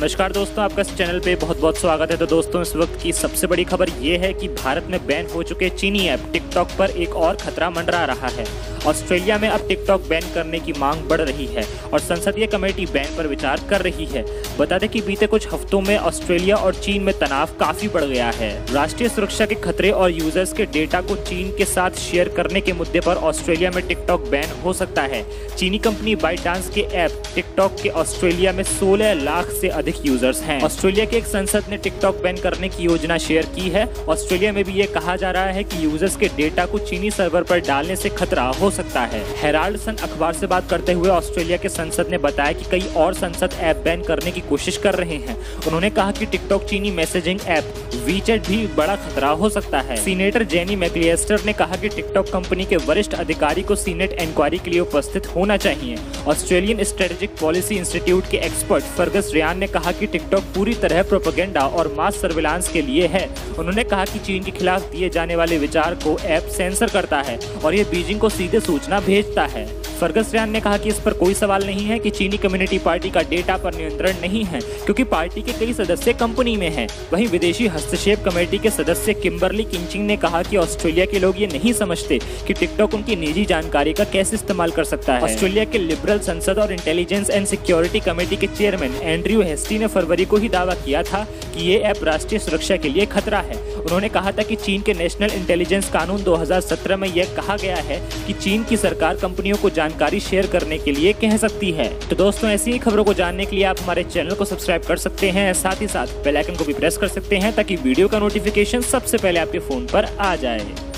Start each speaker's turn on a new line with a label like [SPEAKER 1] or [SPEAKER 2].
[SPEAKER 1] नमस्कार दोस्तों, आपका इस चैनल पे बहुत बहुत स्वागत है। तो दोस्तों, इस वक्त की सबसे बड़ी खबर ये है कि भारत में बैन हो चुके चीनी ऐप टिकटॉक पर एक और खतरा मंडरा रहा है। ऑस्ट्रेलिया में अब टिकटॉक बैन करने की मांग बढ़ रही है और संसदीय कमेटी बैन पर विचार कर रही है। बता दें कि बीते कुछ हफ्तों में ऑस्ट्रेलिया और चीन में तनाव काफ़ी बढ़ गया है। राष्ट्रीय सुरक्षा के खतरे और यूज़र्स के डेटा को चीन के साथ शेयर करने के मुद्दे पर ऑस्ट्रेलिया में टिकटॉक बैन हो सकता है। चीनी कंपनी बाइटांस के ऐप टिकटॉक के ऑस्ट्रेलिया में 16 लाख से अधिक यूज़र्स हैं। ऑस्ट्रेलिया के एक संसद ने टिकटॉक बैन करने की योजना शेयर की है। ऑस्ट्रेलिया में भी ये कहा जा रहा है कि यूज़र्स के डेटा को चीनी सर्वर पर डालने से खतरा हो सकता है। हेराल्ड सन अखबार से बात करते हुए ऑस्ट्रेलिया के संसद ने बताया कि कई और संसद ऐप बैन करने की कोशिश कर रहे हैं। उन्होंने कहा कि टिकटॉक चीनी मैसेजिंग ऐप वीचेट भी बड़ा खतरा हो सकता है। सीनेटर जेनी मैक्लियस्टर ने कहा कि टिकटॉक कंपनी के वरिष्ठ अधिकारी को सीनेट इंक्वायरी के लिए उपस्थित होना चाहिए। ऑस्ट्रेलियन स्ट्रेटेजिक पॉलिसी इंस्टीट्यूट के एक्सपर्ट फर्गस रियान ने कहा कि टिकटॉक पूरी तरह प्रोपोगेंडा और मास सर्विलांस के लिए है। उन्होंने कहा कि चीन के खिलाफ दिए जाने वाले विचार को ऐप सेंसर करता है और ये बीजिंग को सीधे सूचना भेजता है। फर्गस रियान ने कहा कि इस पर कोई सवाल नहीं है कि चीनी कम्युनिटी पार्टी का डेटा पर नियंत्रण नहीं है, क्योंकि पार्टी के कई सदस्य कंपनी में हैं। वहीं विदेशी हस्तक्षेप कमेटी के सदस्य किम्बरली किंचिंग ने कहा कि ऑस्ट्रेलिया के लोग ये नहीं समझते कि टिकटॉक उनकी निजी जानकारी का कैसे इस्तेमाल कर सकता है ऑस्ट्रेलिया के लिबरल संसद और इंटेलिजेंस एंड सिक्योरिटी कमेटी के चेयरमैन एंड्रयू हेस्टी ने फरवरी को ही दावा किया था कि ये ऐप राष्ट्रीय सुरक्षा के लिए खतरा है उन्होंने कहा था कि चीन के नेशनल इंटेलिजेंस कानून 2017 में यह कहा गया है कि चीन की सरकार कंपनियों को जानकारी शेयर करने के लिए कह सकती है। तो दोस्तों, ऐसी ही खबरों को जानने के लिए आप हमारे चैनल को सब्सक्राइब कर सकते हैं। साथ ही साथ बेलाइकन को भी प्रेस कर सकते हैं ताकि वीडियो का नोटिफिकेशन सबसे पहले आपके फ़ोन पर आ जाए।